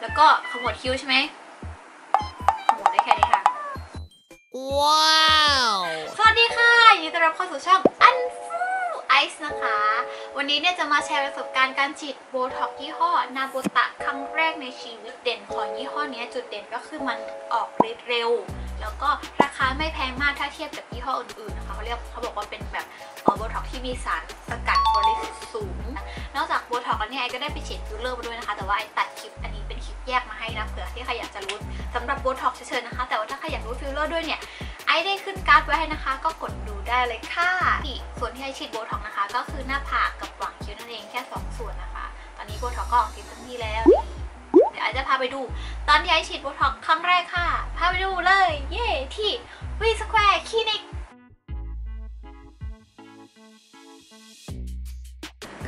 แล้วก็ขมวดคิ้วใช่ไหมขมวดได้แค่นี้ค่ะ ว้าว สวัสดีค่ะยินดีต้อนรับเข้าสู่ช่องอันฟูไอซ์นะคะ วันนี้เนี่ยจะมาแชร์ประสบการณ์การฉีดโบท็อกยี่ห้อนาโบตะครั้งแรกในชีวิตเด่นของยี่ห้อนี้จุดเด่นก็คือมันออกฤทธิ์เร็ว แล้วก็ราคาไม่แพงมากถ้าเทียบกับยี่ห้ออื่นๆนะคะเขาเรียกเขาบอกว่าเป็นแบบโบท็อกที่มีสารสกัดบริสุทธิ์สูง นอกจากโบท็อกแล้วเนี่ยไอก็ได้ไปฉีดฟิลเลอร์มาด้วยนะคะ แต่ว่าไอตัดคลิปอันนี้เป็นคลิป แยกมาให้นะเผื่อที่ใครอยากจะรู้สำหรับโบท็อกเฉยๆนะคะ แต่ว่าถ้าใครอยากรู้ฟิลเลอร์ด้วยเนี่ยไอได้ขึ้นการ์ดไว้ให้นะคะ ก็กดดูได้เลยค่ะอีกส่วนที่ไอฉีดโบท็อกนะคะ ก็คือหน้าผากกับหว่างคิ้วนั่นเองแค่ 2 ส่วนนะคะ ตอนนี้โบท็อกก็ออกฤทธิ์เต็มที่แล้วนี่เดี๋ยวไอจะพาไปดู ตอนที่ไอฉีดโบท็อกครั้งแรกค่ะ พาไปดูเลย เย่ที่ V Square Clinic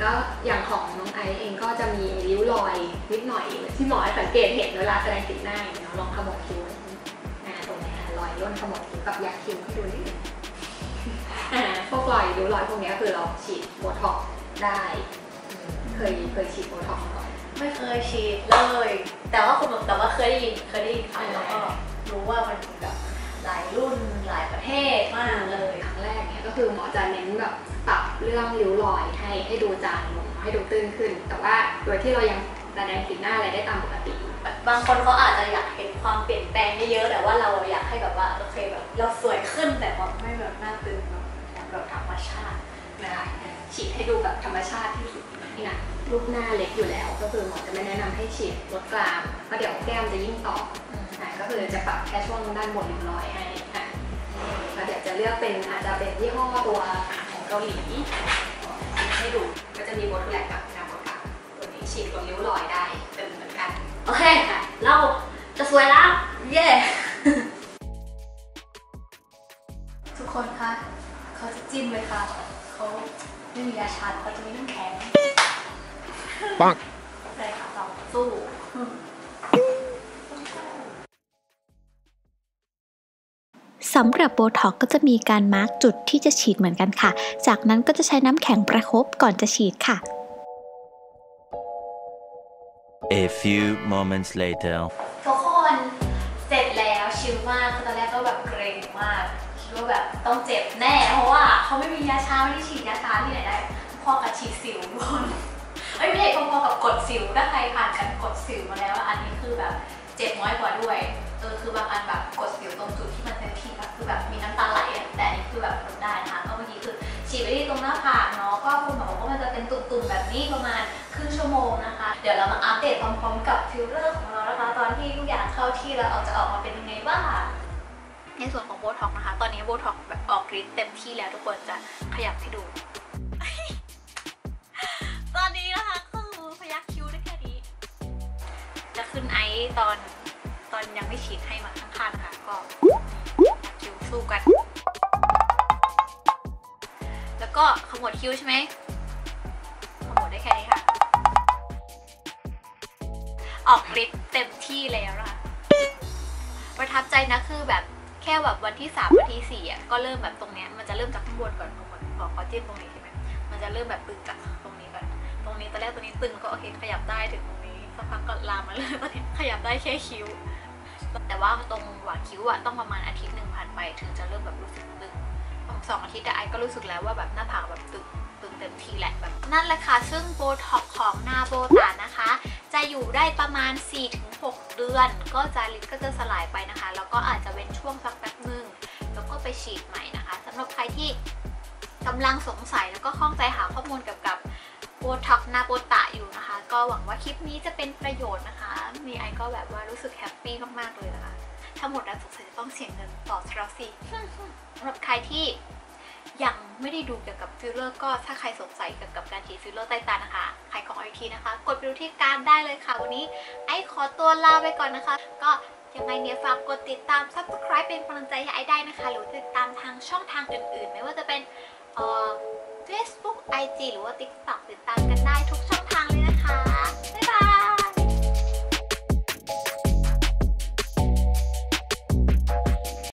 ก็อย่างของน้องไอซ์เองก็จะมีริ้วรอยนิดหน่อยที่หมอสังเกตเห็นเวลาแสดงสีหน้าอย่างเงี้ยลองขมวดคิ้วอ่าตรงเนี้ยรอยย่นขมวดคิ้วกับยักคิ้วให้ดูนิดนึงอ่าพวกรอยริ้วรอยพวกเนี้ยคือเราฉีดโบท็อกซ์ได้อืมเคยเคยฉีดโบท็อกซ์มาก่อนไม่เคยฉีดเลย แต่ว่าคุณแต่ว่าเคยได้ยินเคยได้ยินคำแล้วก็รู้ว่ามันมีแบบหลายรุ่นหลายประเทศมากเลย ครั้งแรกเนี่ยก็คือหมอจะเน้นแบบปรับเรื่องริ้วรอยให้ให้ดูจางลงให้ดูตื้นขึ้น แต่ว่าโดยที่เรายังแสดงสีหน้าอะไรได้ตามปกติอยู่บางคนเขาอาจจะอยากเห็นความเปลี่ยนแปลงเยอะๆแต่ว่าเราอยากให้แบบว่าโอเคแบบเราสวยขึ้นแต่ว่าไม่แบบหน้าตึงเนอะแบบธรรมชาติได้ฉีดให้ดูแบบธรรมชาติที่สุดนี่นะรูปหน้าเล็กอยู่แล้ว ก็คือหมอจะไม่แนะนำให้ฉีดลดกรามเพราะเดี๋ยวแก้มจะยิ่งต่ออะก็คือจะปรับแค่ช่วงด้านบนริมรอยให้อะแล้ว เดี๋ยวจะเลือกเป็นอาจจะเป็นยี่ห้อตัวของเกาหลีฉีดให้ดูก็จะมีโบทูแลกกับนาโบตะตัวนี้ฉีดลดริ้วรอยได้เป็นเหมือนกัน โอเคค่ะเราจะสวยแล้ว เย้ทุกคนคะเขาจะจิ้มเลยค่ะเขาไม่มียาชาเขาจะมีน้ำแข็งปังใช่ค่ะเราสู้ สำหรับโบท็อกก็จะมีการมาร์กจุดที่จะฉีดเหมือนกันค่ะ จากนั้นก็จะใช้น้ำแข็งประคบก่อนจะฉีดค่ะ A few moments later. ทุกคนเสร็จแล้วชิลมากคือตอนแรกก็แบบเกรงมากคิดว่าแบบต้องเจ็บแน่ เพราะว่าเขาไม่มียาชาไม่ได้ฉีดยาชาที่ไหนได้พอกับฉีดสิวทุกคนเอ้ยไม่ใช่พอๆกับกดสิวถ้าใครผ่านการกดสิวมาแล้วอันนี้คือแบบเจ็บน้อยกว่าด้วยเออคือบางอันแบบ คือแบบมีน้ำตาไหลอะแต่อันนี้คือแบบทนได้นะคะก็เมื่อกี้คือฉีดไปที่ตรงหน้าผากเนาะก็คุณหมอบอกว่ามันจะเป็นตุ่มๆแบบนี้ประมาณครึ่งชั่วโมงนะคะ เดี๋ยวเรามาอัปเดตพร้อมๆกับฟิลเลอร์ของเรานะคะตอนที่ทุกอย่างเข้าที่แล้วออกจะออกมาเป็นยังไงบ้างในส่วนของโบท็อกนะคะ ตอนนี้โบท็อกแบบออกฤทธิ์เต็มที่แล้วทุกคนจะขยับให้ดู ตอนนี้นะคะคือพยักคิ้วได้แค่นี้ จะขึ้นไอซ์ตอนตอนยังไม่ฉีดให้มาข้างๆค่ะก็ สู้กัน แล้วก็ขมวดคิ้วใช่ไหมขมวดได้แค่นี้ค่ะ ออกฤทธิ์เต็มที่แล้วนะคะประทับใจนะคือแบบแค่แบบวันที่สามวันที่สี่อะก็เริ่มแบบตรงเนี้ยมันจะเริ่มจากข้างบนก่อนข้างบนพอขาจิ้มตรงนี้ใช่ไหมมันจะเริ่มแบบตึงจากตรงนี้ก่อน ตรงนี้ตอนแรกตรงนี้ตึงก็โอเคขยับได้ถึงตรงนี้สักพักก็ลามมาเลยตอนนี้ขยับได้แค่คิ้ว แต่ว่าตรงหว่างคิ้วอะต้องประมาณอาทิตย์หนึ่งผ่านไป ถึงจะเริ่มแบบรู้สึกตึงสองอาทิตย์แต่ไอก็รู้สึกแล้วว่าแบบหน้าผากแบบตึงตึงเต็มที่แหละแบบนั่นแหละค่ะ ซึ่งโบท็อกของนาโบตานะคะ จะอยู่ได้ประมาณ 4-6 เดือน ก็จะลิปก็จะสลายไปนะคะ แล้วก็อาจจะเว้นช่วงสักแป๊บนึง แล้วก็ไปฉีดใหม่นะคะสำหรับใครที่กำลังสงสัยแล้วก็ข้องใจหาข้อมูลเกี่ยวกับ โบท็อกนาโบตะอยู่นะคะ ก็หวังว่าคลิปนี้จะเป็นประโยชน์นะคะ มีไอซ์ก็แบบว่ารู้สึก happy มากๆเลยนะคะ ถ้าหมดแล้วสงสัยจะต้องเสียเงินต่อทราสิสำหรับใครที่ยังไม่ได้ดูเกี่ยวกับฟิลเลอร์ก็ถ้าใครสงสัยเกี่ยวกับการฉีดฟิลเลอร์ใต้ตานะคะคลิปของไอซ์นะคะ กดไปดูที่การ์ดได้เลยค่ะ วันนี้ไอซ์ขอตัวลาไปก่อนนะคะ ก็ยังไงเนี่ยฝากกดติดตาม subscribe เป็นกำลังใจให้ไอได้นะคะ หรือติดตามทางช่องทางอื่นๆ ไม่ว่าจะเป็นเอ่อ Facebook IG หรือว่า TikTok ติดตามกันได้ทุกช่อง